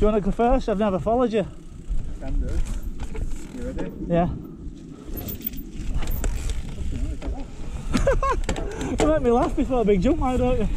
Do you want to go first? I've never followed you. Can do. You ready? Yeah. you make me laugh before a big jump, why don't you?